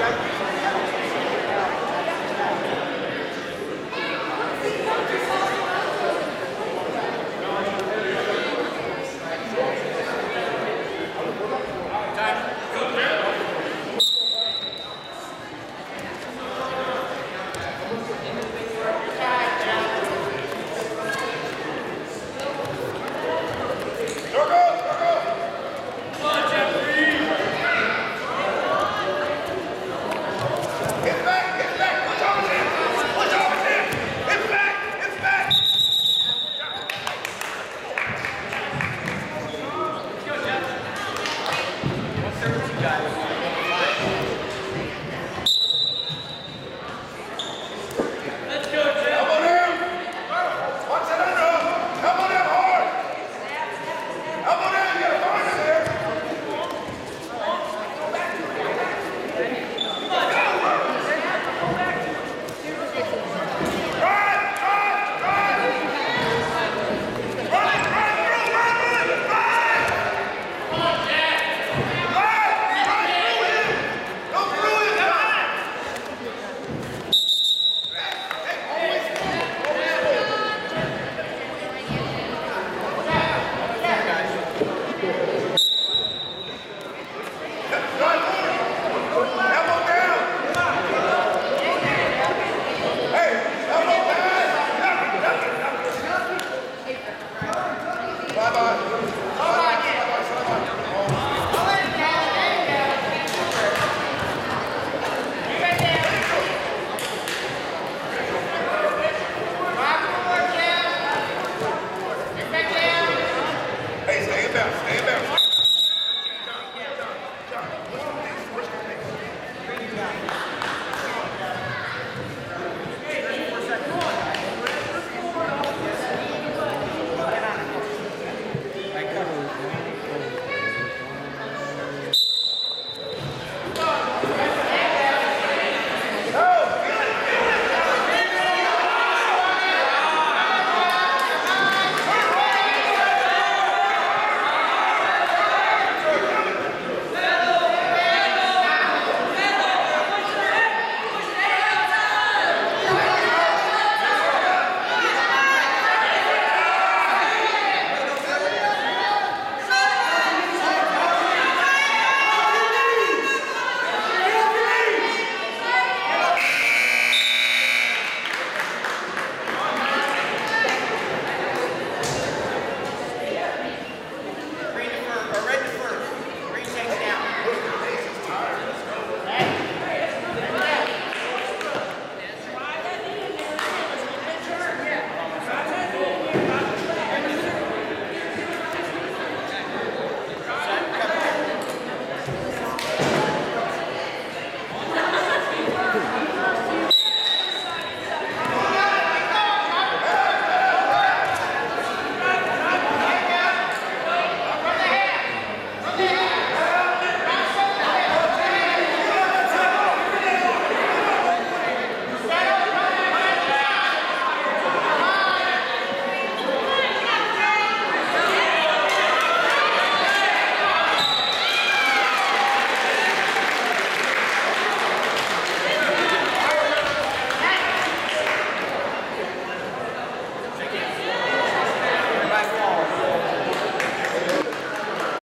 Like, like